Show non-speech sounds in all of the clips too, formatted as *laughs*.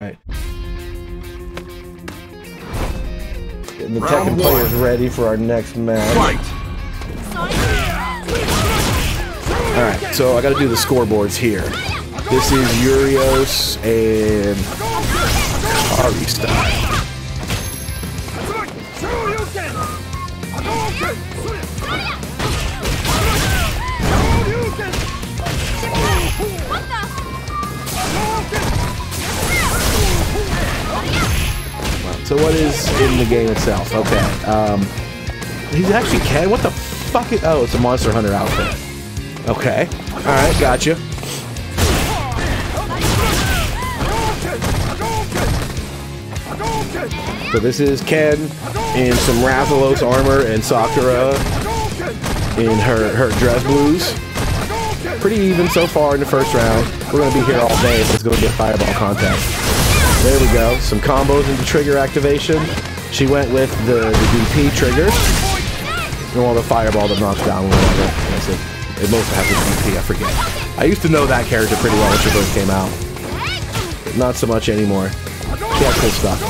Right. Getting the Tekken players ready for our next match. Alright, so I gotta do the scoreboards here. This is Yuriohs and Ari style. So what is in the game itself? Okay. Um, he's actually Ken. What the fuck? Is, oh, it's a Monster Hunter outfit. Okay. All right, gotcha. So this is Ken in some Rathalos armor and Sakura in her her dress blues. Pretty even so far in the first round. We're gonna be here all day. If it's gonna be a fireball contest. There we go. Some combos into trigger activation. She went with the, the DP trigger. And all the fireball that knocks down whatever. That's it. It mostly has the DP, I forget. I used to know that character pretty well when she first came out. Not so much anymore. Stuff.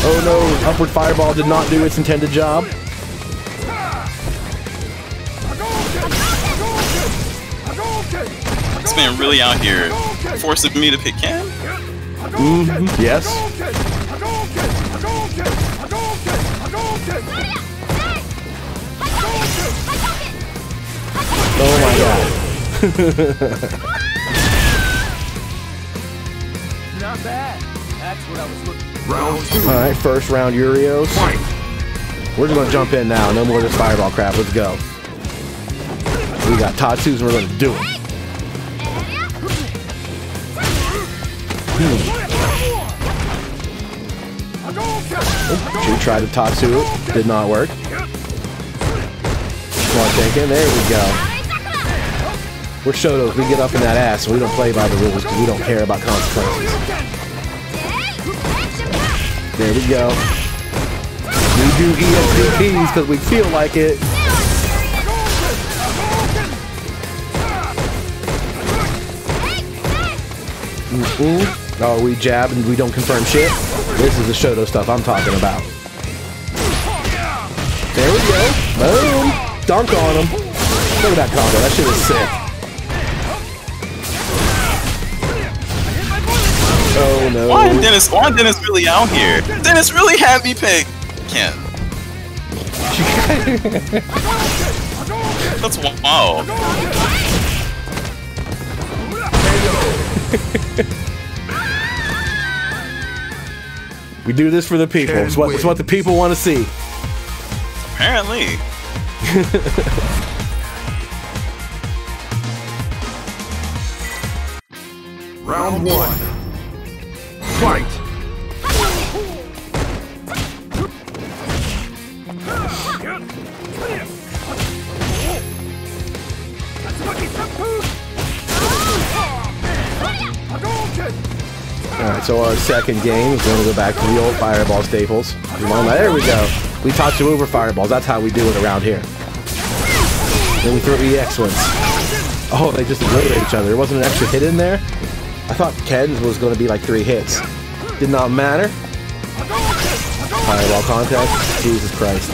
Oh no, upward fireball did not do its intended job. This man really out here forcing me to pick Ken? Mm-hmm. Yes. Oh my god. *laughs* Not bad. That's what I was looking Round two. Alright, first round Yuriohs. We're just gonna jump in now. No more of this fireball crap. Let's go. We got Tatsus and we're gonna do it. Hmm. She tried to Tatsu it. Did not work. Come on, thinking. There we go. We're Shotos. We get up in that ass and we don't play by the rules because we don't care about consequences. There we go. We do ESDPs because we feel like it. Mm -mm. Oh, we jab and we don't confirm shit. This is the Shoto stuff I'm talking about. There we go. Boom. Dunk on him. Look at that combo. That shit is sick. Oh no. Why Dennis? Why Dennis really out here? Dennis really had me pick Ken. *laughs* That's wow. *laughs* we do this for the people. It's what, it's what the people want to see. Apparently. *laughs* Round one. Fight! Alright, so our second game is going to go back to the old fireball staples. There we go. We taught you over fireballs. That's how we do it around here. Then we throw EX ones. Oh, they just obliterate each other. There wasn't an extra hit in there? I thought Ken's was going to be like three hits. Did not matter. Fireball contact. Jesus Christ.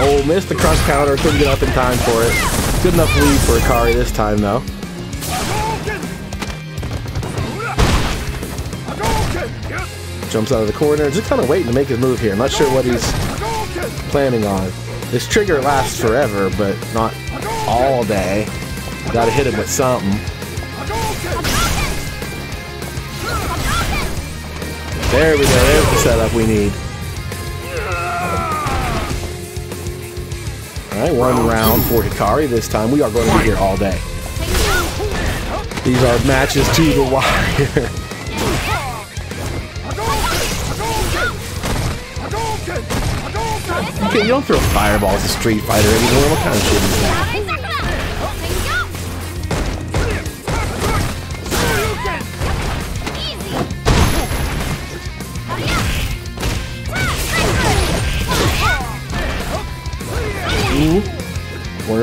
Oh, missed the crush counter. Couldn't get up in time for it. Good enough lead for Akari this time, though. Jumps out of the corner. Just kind of waiting to make his move here. I'm not sure what he's planning on. This trigger lasts forever, but not all day. Gotta hit him with something. There we go. There's the setup we need. Alright, one round for Hikari this time. We are going to be here all day. These are matches to the *laughs* wire. Okay, you don't throw fireballs at Street Fighter anymore. What kind of shit is that?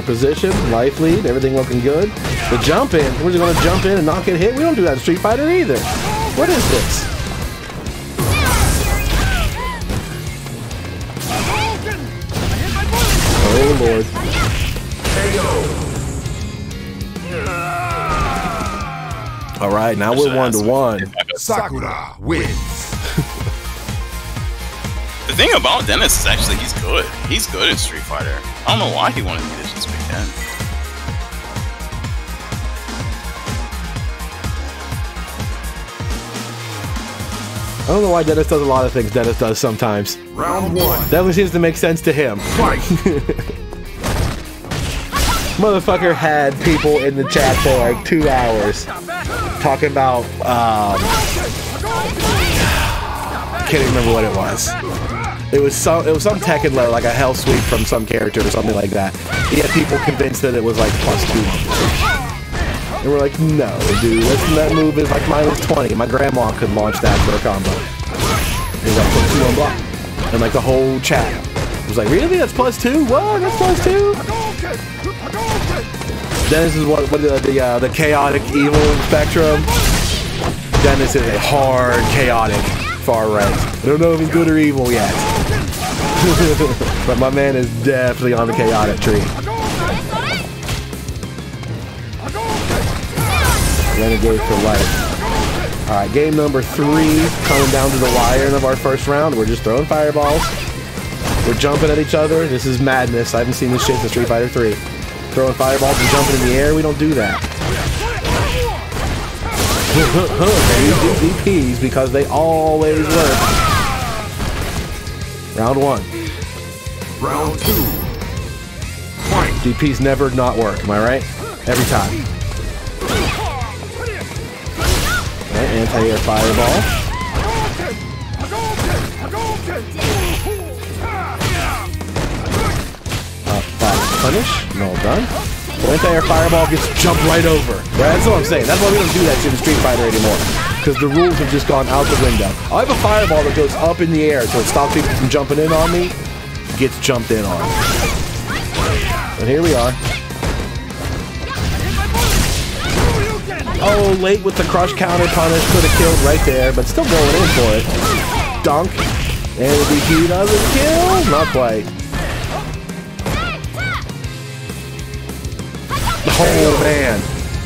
Position, life lead, everything looking good. The jump in. We're just gonna jump in and not get hit. We don't do that in Street Fighter either. What is this? Oh lord. All right, now we're one to one. Sakura wins. The thing about Dennis is actually he's good. He's good at Street Fighter. I don't know why he wanted me to just pick him. I don't know why Dennis does a lot of things Dennis does sometimes. Round one. That one seems to make sense to him. Fight. *laughs* Motherfucker had people in the chat for like two hours talking about um I can't even remember what it was. It was some it was some Tekken low, like a hell sweep from some character or something like that. He had people convinced that it was like plus two. And we're like, no, dude, that move is like minus 20. My grandma could launch that for a combo. He's like, plus two on block. And like the whole chat was like, really? That's plus two? What? That's plus two? Dennis is what, what the the, uh, the chaotic evil spectrum. Dennis is a hard chaotic far right. I don't know if he's good or evil yet, *laughs* but my man is definitely on the chaotic tree. Renegade for life. All right, game number three coming down to the wire of our first round. We're just throwing fireballs. We're jumping at each other. This is madness. I haven't seen this shit since Street Fighter 3. Throwing fireballs and jumping in the air, we don't do that. *laughs* DPs because they always work. Round one. Round two. Fight. DPs never not work, am I right? Every time. Okay, anti-air fireball. Uh, Up, punish. No done. So anti-air fireball gets jumped right over. Right, that's what I'm saying. That's why we don't do that shit in Street Fighter anymore. Because the rules have just gone out the window. I have a fireball that goes up in the air, so it stops people from jumping in on me. Gets jumped in on. And here we are. Oh, late with the crush counter punish. Could have killed right there, but still going in for it. Dunk. And the DP doesn't kill. Not quite.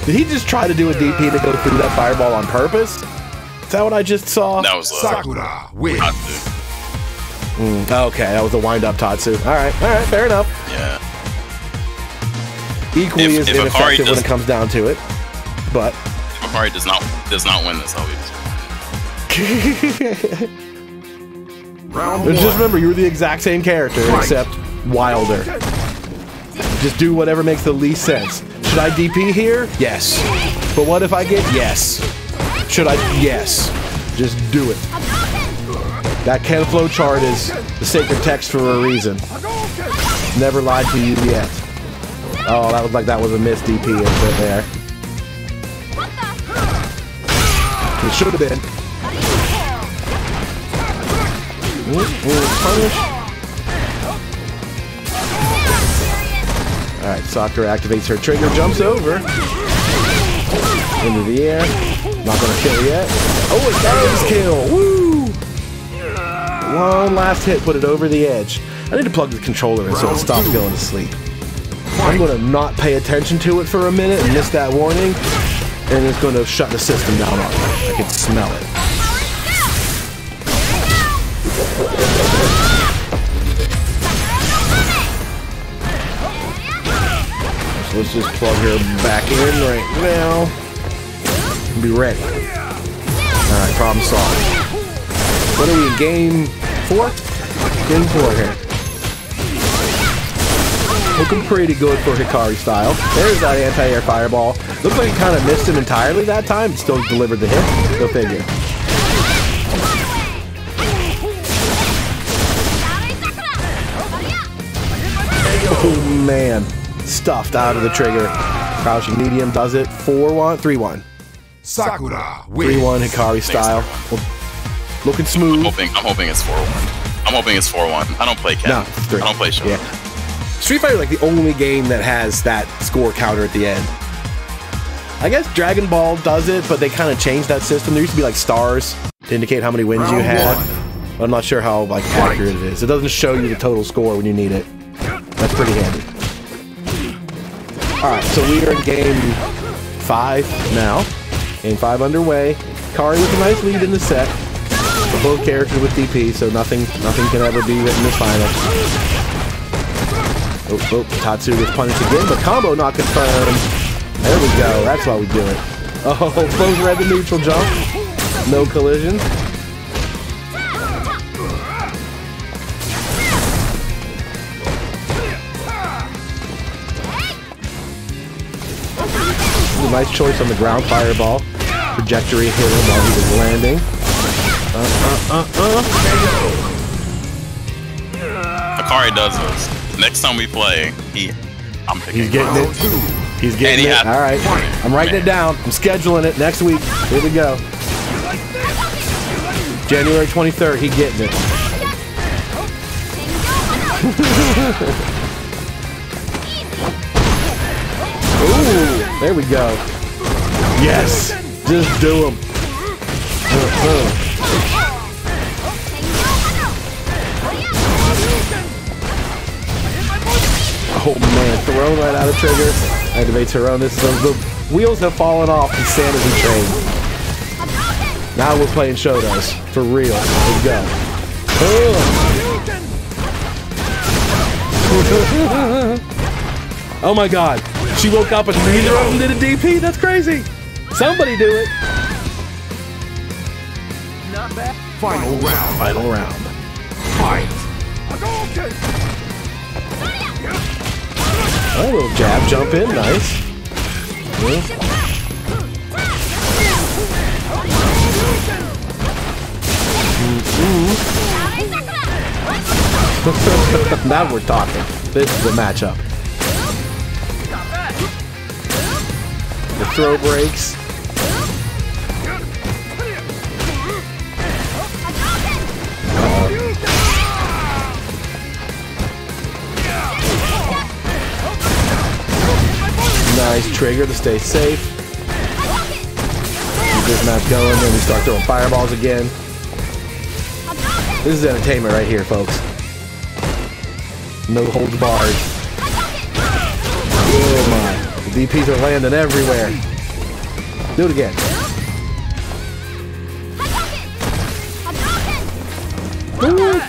Did he just try to do a DP to go through that fireball on purpose? Is that what I just saw? That was Sakura wins. Tatsu. Mm, okay, that was a wind-up Tatsu. All right, all right, fair enough. Yeah. Equally If- as if Akari ineffective when it comes down to it. But Akari does not does not win this. I'll be Round But just remember, you're the exact same character, Right. except wilder. Just do whatever makes the least sense. Should I DP here? Yes. But what if I get yes? Should I? Yes. Just do it. That Ken flow chart is the sacred text for a reason. Never lied to you yet. Oh, that was like that was a missed DP right there. It should have been. Ooh, ooh, punish. Sakura activates her trigger, jumps over. Into the air. Not gonna kill yet. Oh, it does kill! Woo! One last hit, put it over the edge. I need to plug the controller in so it stops going to sleep. I'm gonna not pay attention to it for a minute and miss that warning, and it's gonna shut the system down on me. I can smell it. Let's just plug her back in right now. Be ready. Alright, problem solved. What are we in game four? Game four here. Looking pretty good for Hikari style. There's that anti-air fireball. Looks like it kind of missed him entirely that time. Still delivered the hit. Go figure. Oh man. Stuffed out of the trigger. Crouching medium does it. 4-1, 3-1. Sakura 3-1 Hikari style. Looking smooth. hoping I'm hoping it's four one. I'm hoping it's four one. I don't play Ken. No, it's three. I don't play Shogun. Yeah. Street Fighter is like the only game that has that score counter at the end. I guess Dragon Ball does it, but they kind of changed that system. There used to be like stars to indicate how many wins you had. one. I'm not sure how like accurate it is. It doesn't show you the total score when you need it. That's pretty handy. All right, so we are in game five now. Game five underway. Kari with a nice lead in the set. For both characters with DP, so nothing nothing can ever be written in as final. Oh, oh, Tatsu was punished again, but combo not confirmed. There we go. That's why we do it. Oh, *laughs* both read the neutral jump. No collision. Nice choice on the ground fireball. Trajectory hit him while he was landing. Uh, uh, uh, uh. Akari does this. Next time we play, he, I'm picking. He's getting it. two. He's getting he it. All right. I'm writing it down. I'm scheduling it next week. Here we go. January 23rd. He getting it. *laughs* Ooh, there we go. Yes. Just do him. *laughs* Oh man, thrown right out of trigger. Activate Tyrone. This is the, wheels have fallen off the sanity train. Now we're playing Shotos. For real. Let's go. *laughs* Oh my god. She woke up and neither of them did a DP. That's crazy. Somebody do it. Not bad. Final round. Final round. Fight. Oh, a little jab jump in. Nice. Yeah. *laughs* now we're talking. This is a matchup. Throw breaks. Nice trigger to stay safe. Keep this match going, then we start throwing fireballs again. This is entertainment right here, folks. No holds barred. Oh my. The DPs are landing everywhere. Do it again. Do.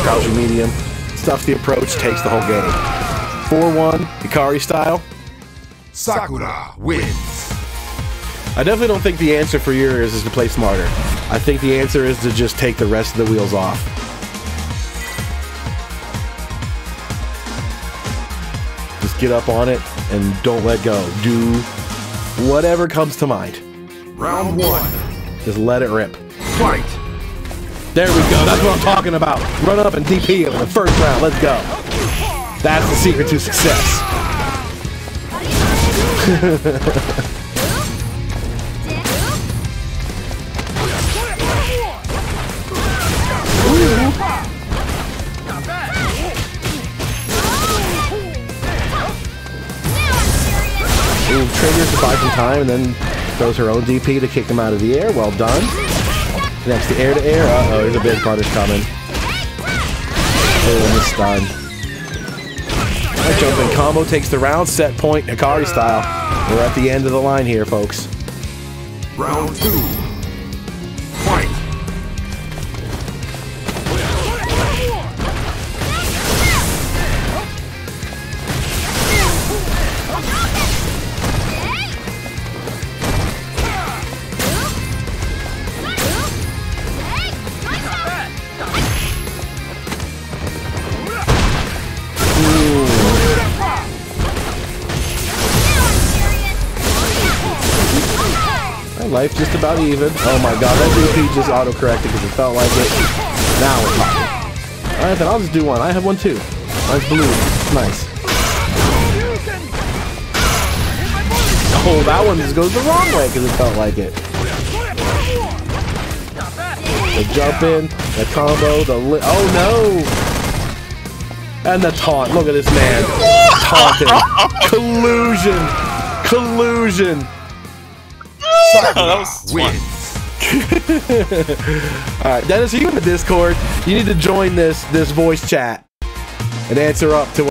Crouching medium. Stuffs the approach, takes the whole game. 4-1, Hikari style. Sakura wins. I definitely don't think the answer for yours is to play smarter. I think the answer is to just take the rest of the wheels off. Just get up on it and don't let go. Do whatever comes to mind. Round one. Just let it rip. Fight. There we go. That's what I'm talking about. Run up and DP in the first round. Let's go. That's the secret to success. *laughs* triggers to buy some time and then throws her own DP to kick him out of the air. Well done. Next to air to air. Uh oh, there's a big punish coming. Oh, and a stun. That jumping combo takes the round set point, Hikari style. We're at the end of the line here, folks. Round two. Life just about even. Oh my god, that DP just auto-corrected because it felt like it. Now we're talking. Alright, then I'll just do one. I have one too. Mine's blue. Nice. Oh, that one just goes the wrong way because it felt like it. The jump in, the combo, the li- oh no! And the taunt. Look at this man taunting. Collusion. Collusion. That was Sakura wins. *laughs* All right, Dennis, are you in the Discord? You need to join this this voice chat and answer up to